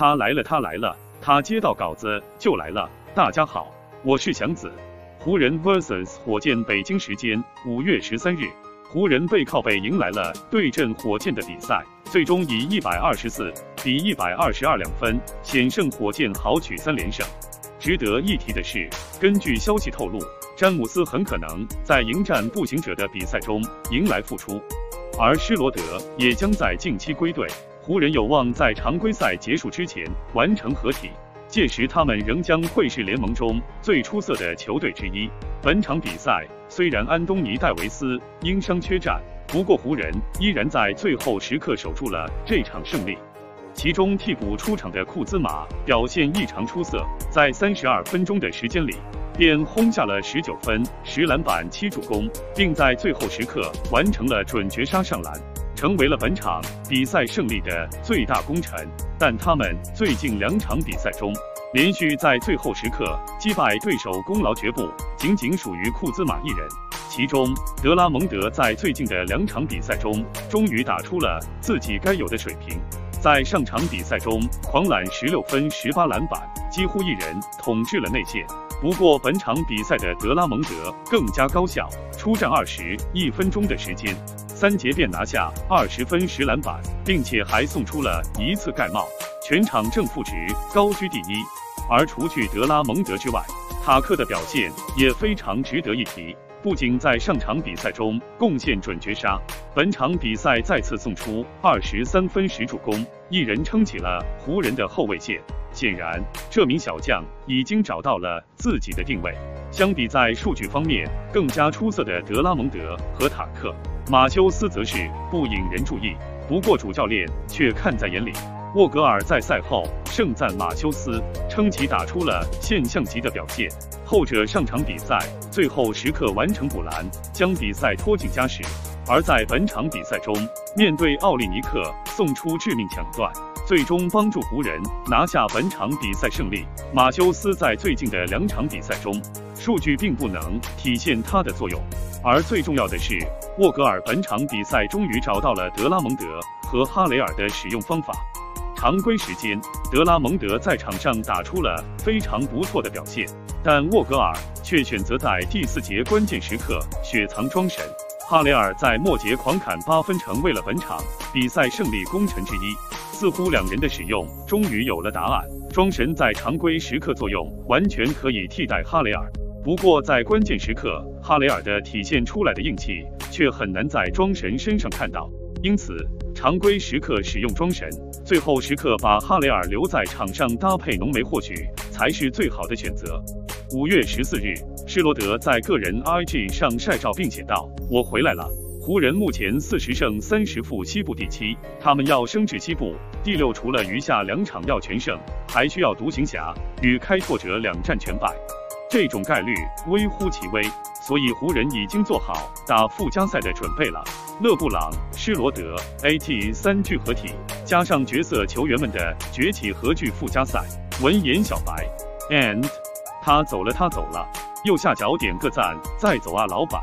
他来了，他来了，他接到稿子就来了。大家好，我是祥子。湖人 vs 火箭，北京时间五月十三日，湖人背靠背迎来了对阵火箭的比赛，最终以一百二十四比一百二十二两分险胜火箭，豪取三连胜。值得一提的是，根据消息透露，詹姆斯很可能在迎战步行者的比赛中迎来复出，而施罗德也将在近期归队。湖人有望在常规赛结束之前完成合体。届时，他们仍将会是联盟中最出色的球队之一。本场比赛虽然安东尼·戴维斯因伤缺战，不过湖人依然在最后时刻守住了这场胜利。其中替补出场的库兹马表现异常出色，在三十二分钟的时间里便轰下了十九分、十篮板、七助攻，并在最后时刻完成了准绝杀上篮。成为了本场比赛胜利的最大功臣，但他们最近两场比赛中，连续在最后时刻击败对手，功劳绝不仅仅属于库兹马一人。其中，德拉蒙德在最近的两场比赛中，终于打出了自己该有的水平，在上场比赛中狂揽十六分、十八篮板，几乎一人统治了内线。不过，本场比赛的德拉蒙德更加高效，出战二十一分钟的时间。三节便拿下二十分十篮板，并且还送出了一次盖帽，全场正负值高居第一。而除去德拉蒙德之外，塔克的表现也非常值得一提。不仅在上场比赛中贡献准绝杀，本场比赛再次送出二十三分十助攻，一人撑起了湖人的后卫线。显然，这名小将已经找到了自己的定位。相比在数据方面更加出色的德拉蒙德和塔克。马修斯则是不引人注意，不过主教练却看在眼里。沃格尔在赛后盛赞马修斯，称其打出了现象级的表现。后者上场比赛最后时刻完成补篮，将比赛拖进加时。而在本场比赛中，面对奥利尼克送出致命抢断，最终帮助湖人拿下本场比赛胜利。马修斯在最近的两场比赛中，数据并不能体现他的作用。而最重要的是，沃格尔本场比赛终于找到了德拉蒙德和哈雷尔的使用方法。常规时间，德拉蒙德在场上打出了非常不错的表现，但沃格尔却选择在第四节关键时刻雪藏庄神。哈雷尔在末节狂砍八分，成为了本场比赛胜利功臣之一。似乎两人的使用终于有了答案，庄神在常规时刻作用完全可以替代哈雷尔。不过在关键时刻，哈雷尔的体现出来的硬气却很难在庄神身上看到。因此，常规时刻使用庄神，最后时刻把哈雷尔留在场上搭配浓眉，或许才是最好的选择。五月十四日，施罗德在个人 IG 上晒照，并写道：“我回来了。湖人目前四十胜三十负，西部第七，他们要升至西部第六。除了余下两场要全胜，还需要独行侠与开拓者两战全败。”这种概率微乎其微，所以湖人已经做好打附加赛的准备了。勒布朗、施罗德、AT 三聚合体，加上角色球员们的崛起和聚附加赛。文言小白，and 他走了，他走了。右下角点个赞，再走啊，老板。